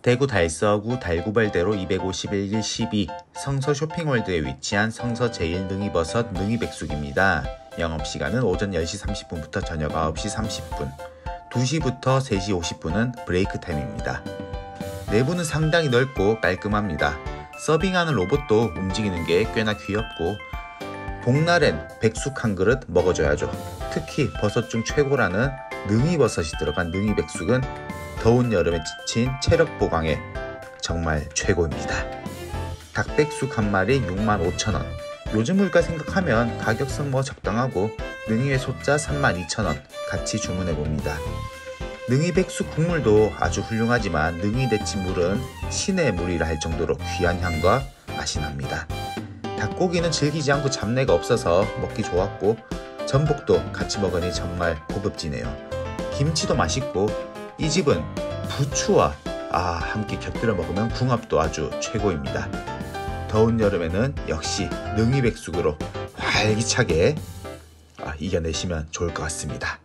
대구 달서구 달구발대로 251길 12 성서 쇼핑월드에 위치한 성서 제1능이버섯 능이백숙입니다. 영업시간은 오전 10시 30분부터 저녁 9시 30분 2시부터 3시 50분은 브레이크 타임입니다. 내부는 상당히 넓고 깔끔합니다. 서빙하는 로봇도 움직이는 게 꽤나 귀엽고 복날엔 백숙 한 그릇 먹어줘야죠. 특히 버섯 중 최고라는 능이버섯이 들어간 능이백숙은 더운 여름에 지친 체력 보강에 정말 최고입니다. 닭백숙 한 마리 65,000원. 요즘 물가 생각하면 가격선 뭐 적당하고 능이회 소자 32,000원 같이 주문해 봅니다. 능이 백숙 국물도 아주 훌륭하지만 능이 데친 물은 신의 물이라 할 정도로 귀한 향과 맛이 납니다. 닭고기는 질기지 않고 잡내가 없어서 먹기 좋았고 전복도 같이 먹으니 정말 고급지네요. 김치도 맛있고 이 집은 부추와 아 함께 곁들여 먹으면 궁합도 아주 최고입니다. 더운 여름에는 역시 능이백숙으로 활기차게 아, 이겨내시면 좋을 것 같습니다.